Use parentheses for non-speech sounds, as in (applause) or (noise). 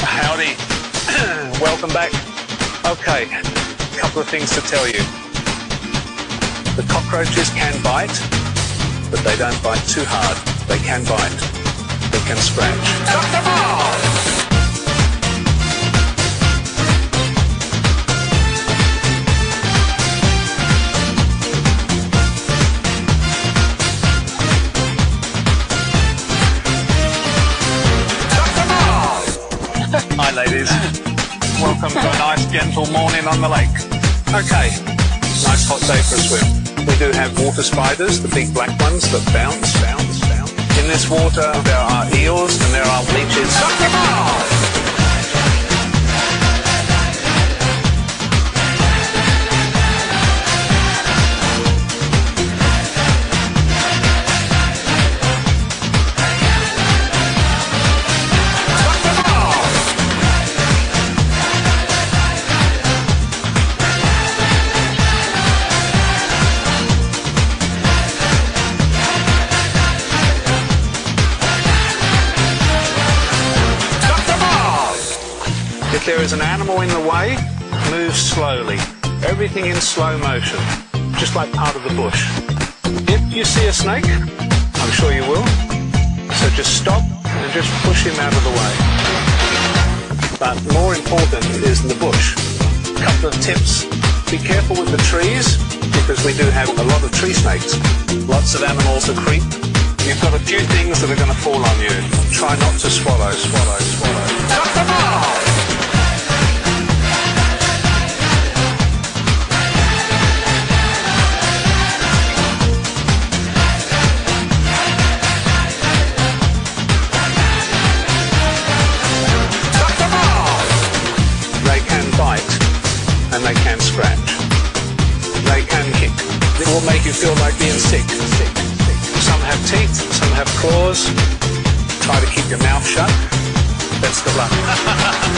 Howdy. (clears throat) Welcome back. Okay, a couple of things to tell you. The cockroaches can bite, but they don't bite too hard. They can bite. They can scratch. Dr. Bob! Ladies. Welcome to a nice, gentle morning on the lake. Okay, nice hot day for a swim. We do have water spiders, the big black ones that bounce, bounce, bounce. In this water, there are eels and there are leeches. If there is an animal in the way, move slowly. Everything in slow motion, just like part of the bush. If you see a snake, I'm sure you will, so just stop and just push him out of the way. But more important is the bush. A couple of tips. Be careful with the trees because we do have a lot of tree snakes. Lots of animals that creep. You've got a few things that are going to fall on you. Try not to swallow, swallow, swallow. They and they can scratch. They can kick. It will make you feel like being sick. Some have teeth, some have claws. Try to keep your mouth shut. Best of luck. (laughs)